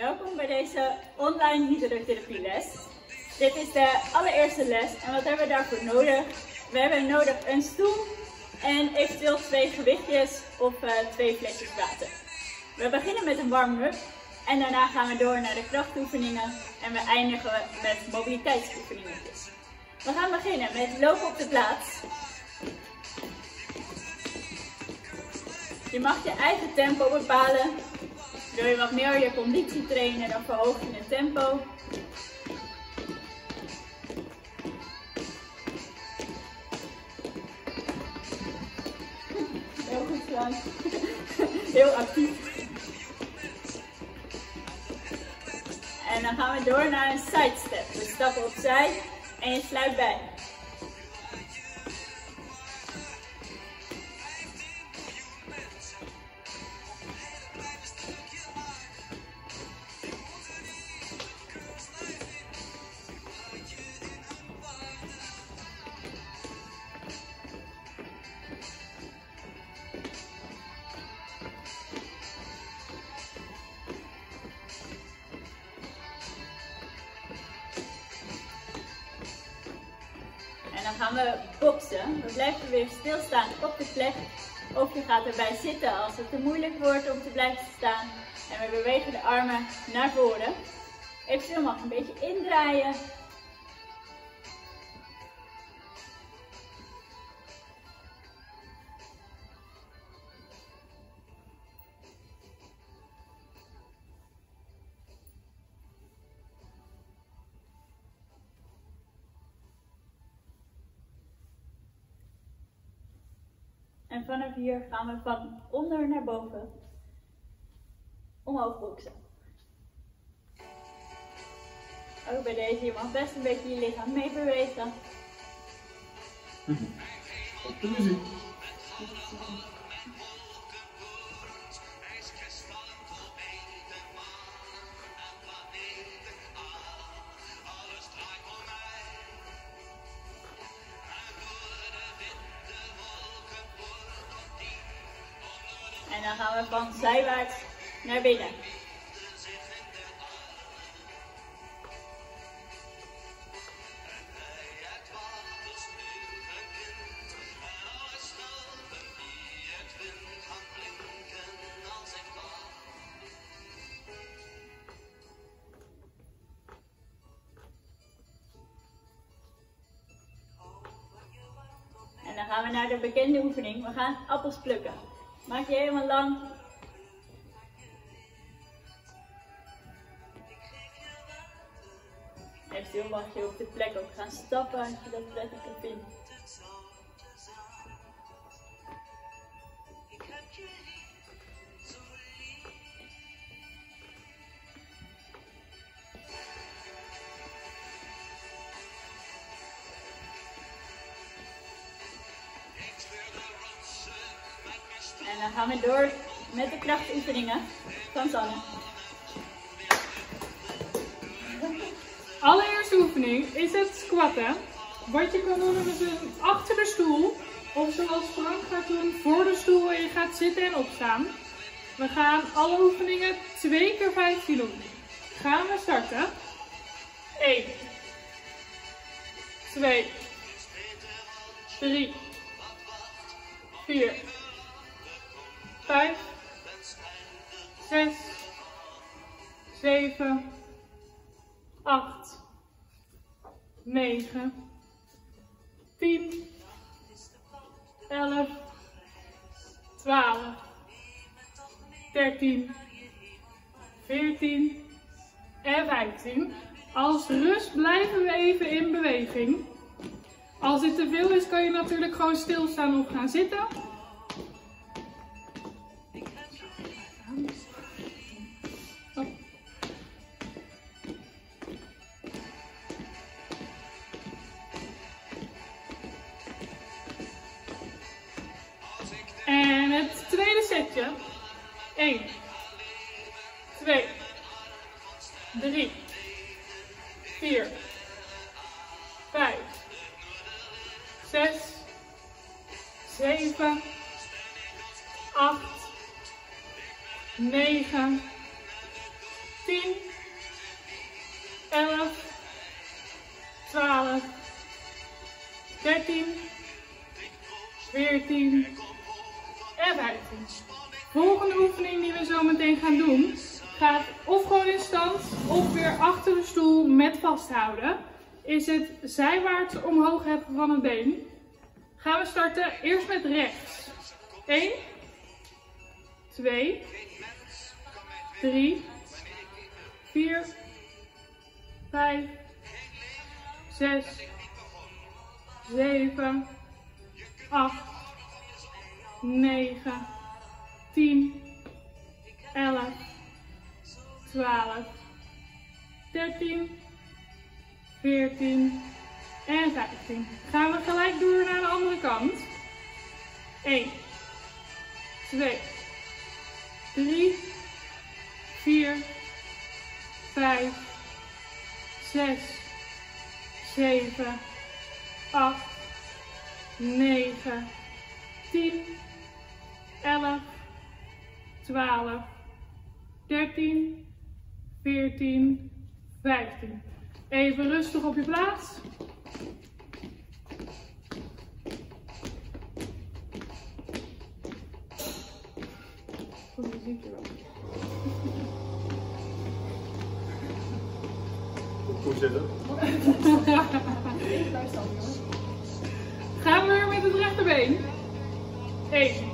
Welkom bij deze online hydrotherapieles. Dit is de allereerste les en wat hebben we daarvoor nodig? We hebben nodig een stoel en eventueel twee gewichtjes of uh, twee flesjes water. We beginnen met een warm-up en daarna gaan we door naar de krachtoefeningen en we eindigen met mobiliteitsoefeningen. We gaan beginnen met lopen op de plaats. Je mag je eigen tempo bepalen. Wil je wat meer je conditie trainen, dan verhoog je het tempo. Heel goed Frank. Heel actief. En dan gaan we door naar een sidestep. We stappen opzij en je sluit bij. Gaan we boksen. We blijven weer stilstaan op de plek. Of je gaat erbij zitten als het te moeilijk wordt om te blijven staan. En we bewegen de armen naar voren. Eventueel mag een beetje indraaien. En vanaf hier gaan we van onder naar boven omhoog boksen. Ook bij deze, je mag best een beetje je lichaam meebewegen. Op de muziek. Dan gaan we van zijwaarts naar binnen. En dan gaan we naar de bekende oefening. We gaan appels plukken. Maak je helemaal lang. Eventueel mag je op de plek ook gaan stappen als je dat prettiger vindt. We door met de krachtoefeningen van Sanne. Allereerste oefening is het squatten. Wat je kan doen is een achter de stoel. Of zoals Frank gaat doen, voor de stoel en je gaat zitten en opstaan. We gaan alle oefeningen 2 keer 15 doen. Gaan we starten. 1, 2, 3, 4, 5, 6, 7, 8, 9, 10, 11, 12, 13, 14 en 15. Als rust blijven we even in beweging. Als dit te veel is, kan je natuurlijk gewoon stilstaan of gaan zitten. 14 en 15. Volgende oefening die we zo meteen gaan doen gaat of gewoon in stand of weer achter de stoel met vasthouden. Is het zijwaarts omhoog heffen van het been. Gaan we starten eerst met rechts. 1, 2, 3, 4, 5, 6, 7, 8, 9, 10, 11, 12, 13, 14 en 15. Gaan we gelijk door naar de andere kant. 1, 2, 3, 4, 5, 6, 7, 8, 9, 10, 11, 12, 13, 14, 15. Even rustig op je plaats. Goed, zitten. Gaan we weer met het rechterbeen. 1,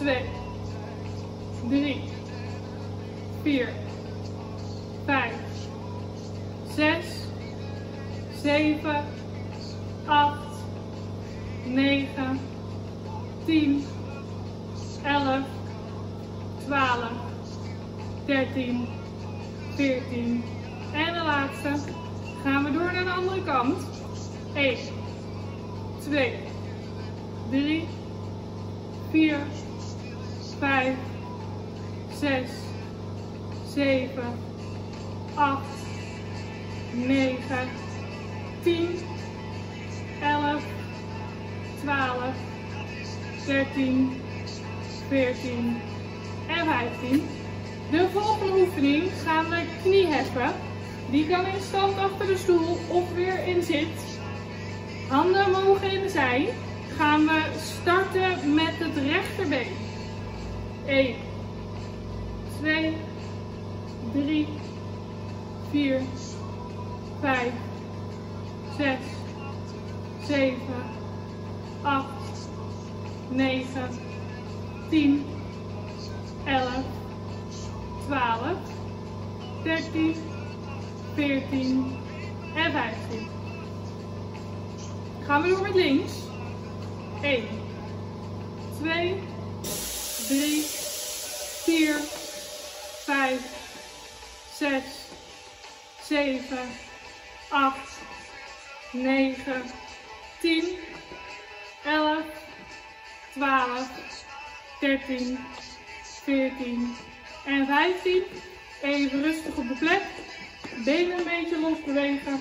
2, 3, 4, 5, 6, 7, 8, 9, 10, 11, 12, 13, 14 en de laatste. Gaan we door naar de andere kant. 1, 2, 3, 4, 5, 6, 7, 8, 9, 10, 11, 12, 13, 14 en 15. De volgende oefening gaan we knieheffen. Die kan in stand achter de stoel of weer in zit. Handen omhoog in de zij. Gaan we starten met het rechterbeen. 9, 10, 11, 12, 13, 14 en 15. Even rustig op de plek. Benen een beetje los bewegen.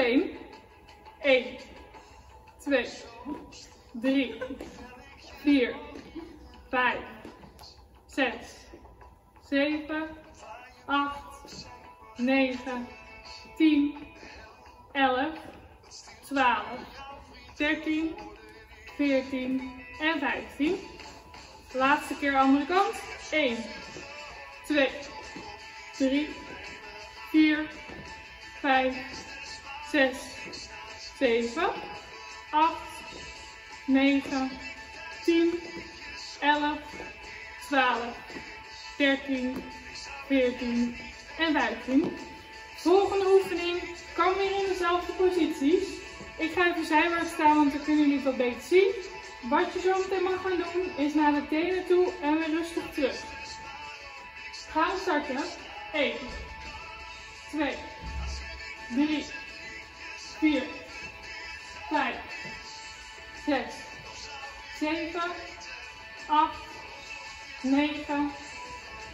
Met het rechterbeen. 1, 2, 3, 4, 5, 6, 7, 8, 9, 10, 11, 12, 13, 14 en 15. Laatste keer andere kant. 1, 2, 3, 4, 5, 6, 7, 8, 9, 10, 11, 12, 13, 14 en 15. Volgende oefening kan weer in dezelfde posities. Ik ga even zijwaarts staan, want dan kunnen jullie wat beter zien. Wat je zo meteen mag gaan doen, is naar de tenen toe en weer rustig terug. Gaan we starten. 1, 2, 3, 4, 5, 6, 7, 8, 9,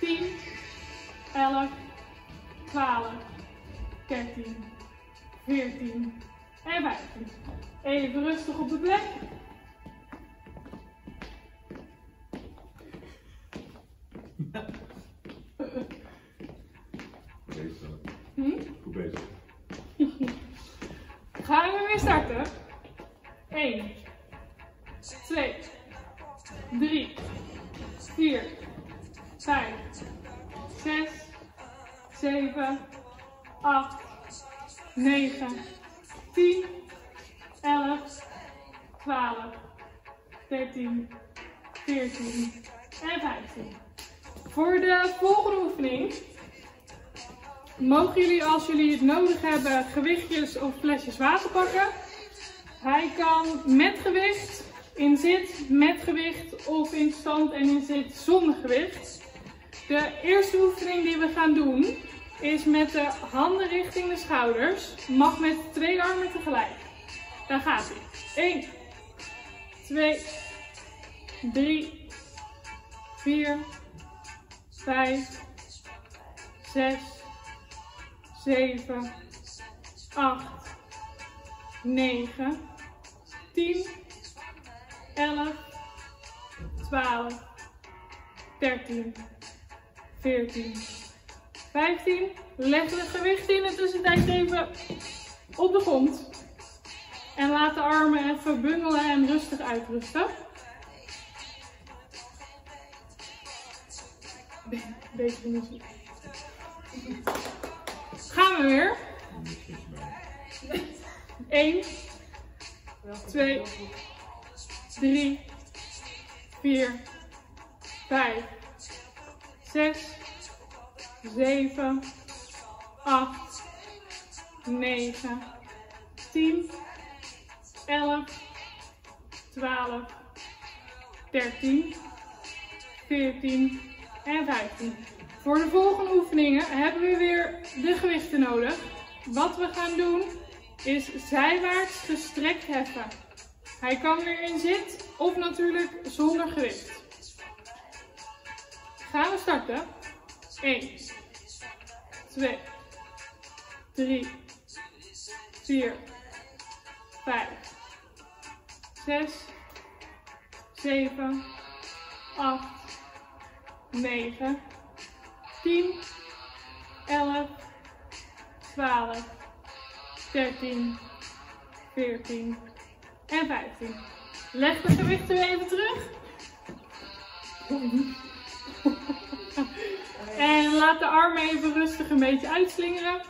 10, 11, 12, 13, 14 en 15. Even rustig op de plek. Bezig. Hm? Goed bezig. Weer starten. 1, 2, 3, 4, 5, 6, 7, 8, 9, 10, 11, 12, 13, 14 en 15. Voor de volgende oefening mogen jullie als jullie het nodig hebben gewichtjes of flesjes water pakken. Hij kan met gewicht, in zit, met gewicht of in stand en in zit zonder gewicht. De eerste oefening die we gaan doen is met de handen richting de schouders. Mag met twee armen tegelijk. Daar gaat hij. 1, 2, 3, 4, 5, 6, 7, 8, 9, 10, 11, 12, 13, 14, 15. Leg de gewichten in de tussentijd even op de grond. En laat de armen even bungelen en rustig uitrusten. Beetje muziek. Gaan we weer. 1, 2, 3, 4, 5, 6, 7, 8, 9, 10, 11, 12, 13, 14 en 15. Voor de volgende oefeningen hebben we weer de gewichten nodig. Wat we gaan doen is zijwaarts gestrekt heffen. Hij kan weer in zit of natuurlijk zonder gewicht. Gaan we starten. 1, 2, 3, 4, 5, 6, 7, 8, 9, 10, 11, 12, 13, 14 en 15. Leg de gewichten weer even terug. En laat de armen even rustig een beetje uitslingeren.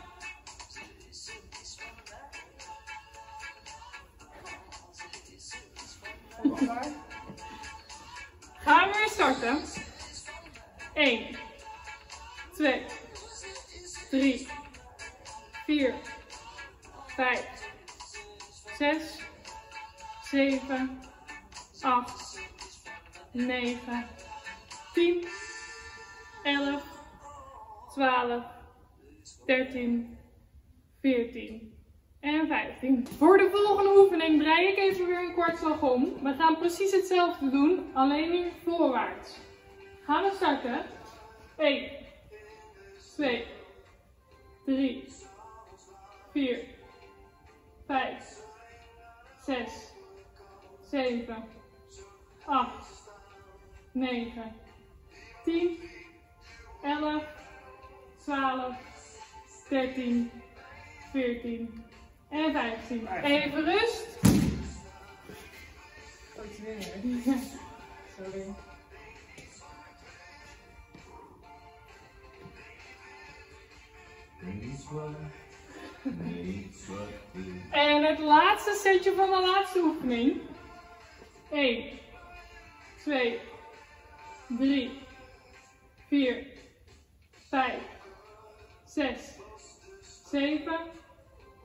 13, 14 en 15. Voor de volgende oefening draai ik even weer een kwartslag om. We gaan precies hetzelfde doen, alleen nu voorwaarts. Gaan we starten. 1, 2, 3, 4, 5, 6, 7, 8, 9, 10, 11, 12, 13, 14 en 15. Even rust. Niets wat is. En het laatste setje van de laatste oefening. 1, 2, 3, 4, 5, 6, 7,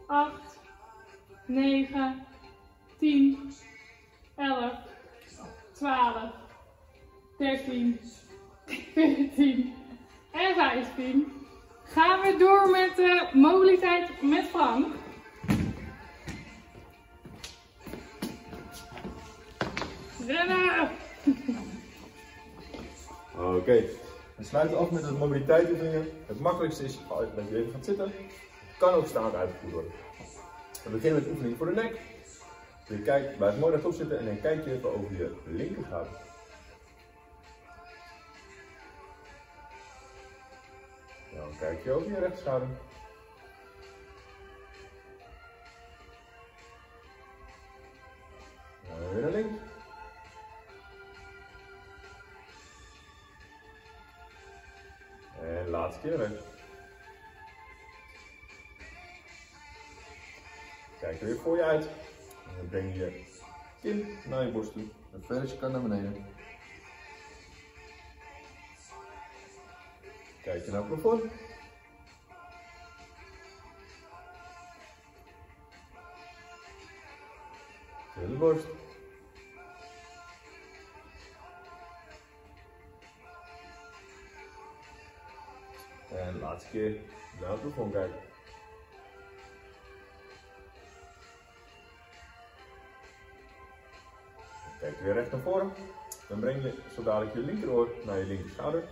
8, 9, 10, 11, 12, 13, 14 en 15. Gaan we door met de mobiliteit met Frank. Rennen! Oké, We sluiten af met de mobiliteitsoefeningen. Het makkelijkste is dat je even gaat zitten. Kan ook staand uitgevoerd worden. We beginnen met oefening voor de nek. Je kijkt, mooi rechtop zitten en dan kijk je even over je linkerschouder. Dan kijk je over je rechtschouder. Dan weer naar links. En laatste keer rechts. Kijk er weer voor je uit. En dan breng je kin naar je borst toe. En ver als je kan naar beneden. Kijk je naar het plafond. Til de borst. En laatste keer naar het plafond kijken. Weer recht naar voren. Dan breng je zo je linkeroor naar je linkerschouder.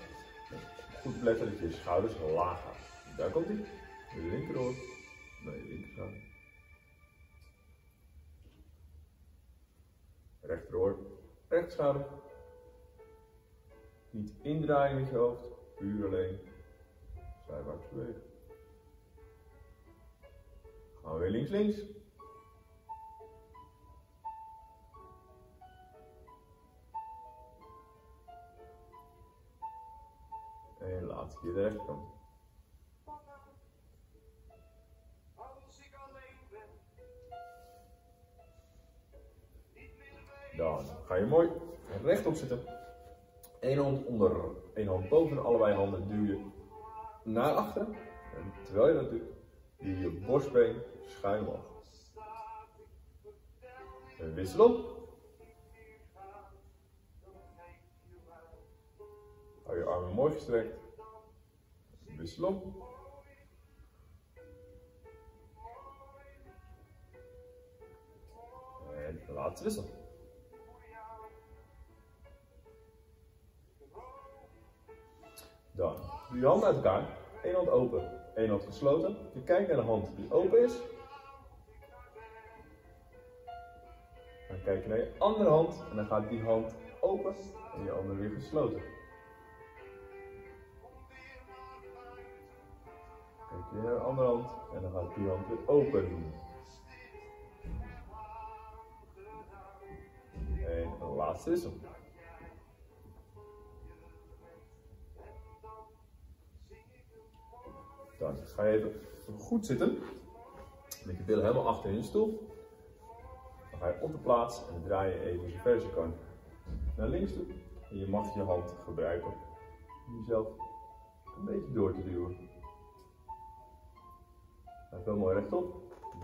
Goed letten dat je schouders laag gaan. Daar komt hij. Je linkeroor naar je linkerschouder. Rechteroor, rechtschouder. Niet indraaien met je hoofd, puur alleen zijwaarts bewegen. Gaan we weer links, links. En laatste keer de rechterkant. Dan ga je mooi rechtop zitten. Eén hand onder, één hand boven, allebei handen duw je naar achteren. En terwijl je dat doet, duw je borstbeen schuin omhoog. En wissel op. Hou je armen mooi gestrekt. Wissel op. En laatste wissel. Dan doe je handen uit elkaar. Eén hand open, één hand gesloten. Je kijkt naar de hand die open is. Dan kijk je naar je andere hand en dan gaat die hand open en je andere weer gesloten. Naar de andere hand en dan gaat die hand weer open. En de laatste is hem. Dan ga je even goed zitten. Met je billen helemaal achter in je stoel. Dan ga je op de plaats en draai je even zo ver als je kan naar links toe. En je mag je hand gebruiken om jezelf een beetje door te duwen. Wel mooi rechtop,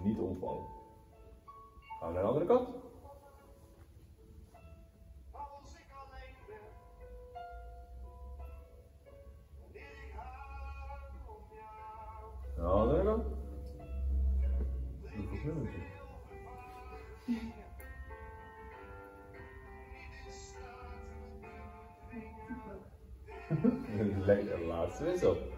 niet omvallen. Gaan we naar de andere kant. Doe goed nummertje. Lekker, laatste wissel.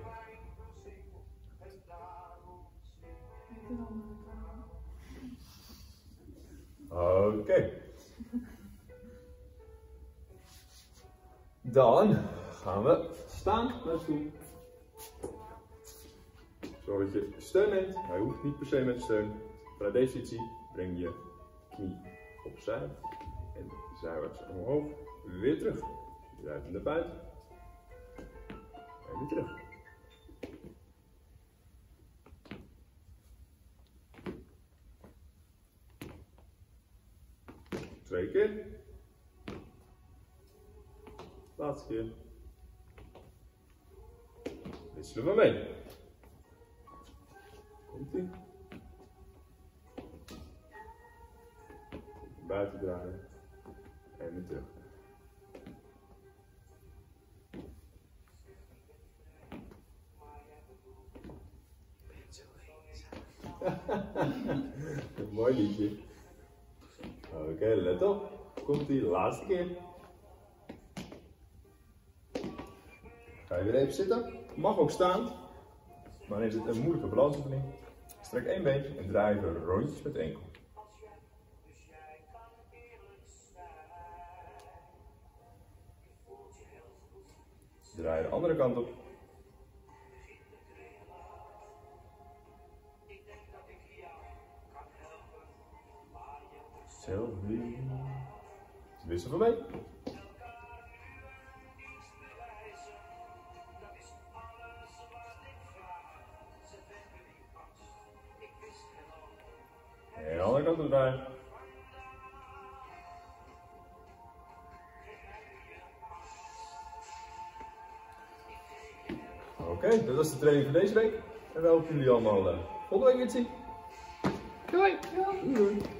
Oké. Dan gaan we staan naar stoel. Zorg dat je steun neemt. Hij hoeft niet per se met steun. Vanuit deze positie breng je knie opzij en zijwaarts omhoog. Weer terug. Duiven naar buiten. En weer terug. Twee keer. Laatste keer. Wisselen we mee. Komt ie. Buiten draaien. En weer terug. Mooi liedje. Oké, let op. Komt die laatste keer. Ga je weer even zitten. Mag ook staan. Maar is het een moeilijke balansoefening. Strek één beentje en draai even rondjes met enkel. Draai de andere kant op. Sylvie. Wissel van mij. En de andere kant draaien. Oké, dat was de training voor deze week. En we hopen jullie allemaal uh, volgende week weer te zien. Doei! Doei! doei.